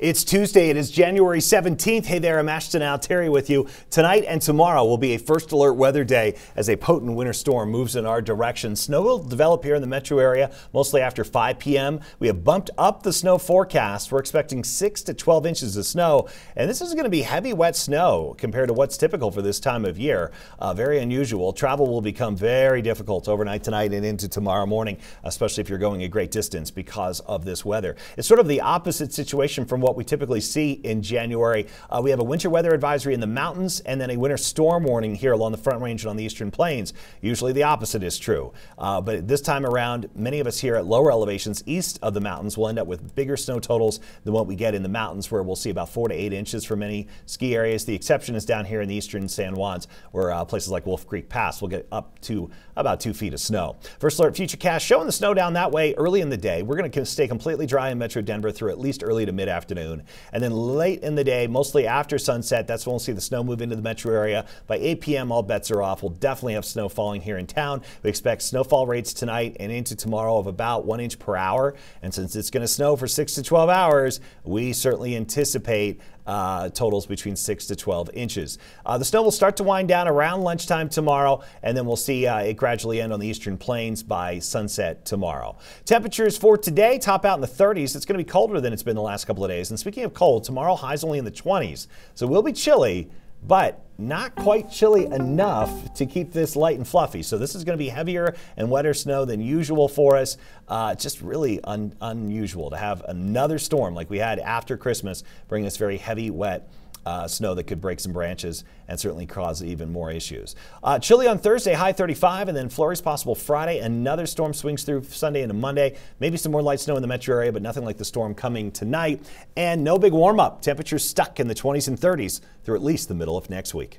It's Tuesday. It is January 17th. Hey there, I'm Ashton Altieri with you. Tonight and tomorrow will be a first alert weather day as a potent winter storm moves in our direction. Snow will develop here in the metro area mostly after 5 p.m. We have bumped up the snow forecast. We're expecting 6 to 12 inches of snow, and this is going to be heavy, wet snow compared to what's typical for this time of year. Uh, very unusual. Travel will become very difficult overnight tonight and into tomorrow morning, especially if you're going a great distance because of this weather. It's sort of the opposite situation from what what we typically see in January. Uh, we have a winter weather advisory in the mountains and then a winter storm warning here along the front range and on the eastern plains. Usually the opposite is true. Uh, but this time around, many of us here at lower elevations east of the mountains will end up with bigger snow totals than what we get in the mountains, where we'll see about four to eight inches for many ski areas. The exception is down here in the eastern San Juans, where uh, places like Wolf Creek Pass will get up to about two feet of snow. First alert futurecast showing the snow down that way early in the day. We're going to stay completely dry in Metro Denver through at least early to mid afternoon afternoon. And then late in the day, mostly after sunset, that's when we'll see the snow move into the metro area. By 8 p.m., all bets are off. We'll definitely have snow falling here in town. We expect snowfall rates tonight and into tomorrow of about one inch per hour. And since it's going to snow for 6 to 12 hours, we certainly anticipate uh, totals between 6 to 12 inches. Uh, the snow will start to wind down around lunchtime tomorrow, and then we'll see uh, it gradually end on the eastern plains by sunset tomorrow. Temperatures for today top out in the 30s. It's going to be colder than it's been the last couple of days. And speaking of cold, tomorrow highs only in the 20s, so we'll be chilly but not quite chilly enough to keep this light and fluffy. So this is going to be heavier and wetter snow than usual for us. Uh, just really un unusual to have another storm like we had after Christmas bring us very heavy, wet uh, snow that could break some branches and certainly cause even more issues. Uh, chilly on Thursday, high 35, and then flurries possible Friday. Another storm swings through Sunday into Monday. Maybe some more light snow in the metro area, but nothing like the storm coming tonight. And no big warm up. Temperatures stuck in the 20s and 30s through at least the middle of next week.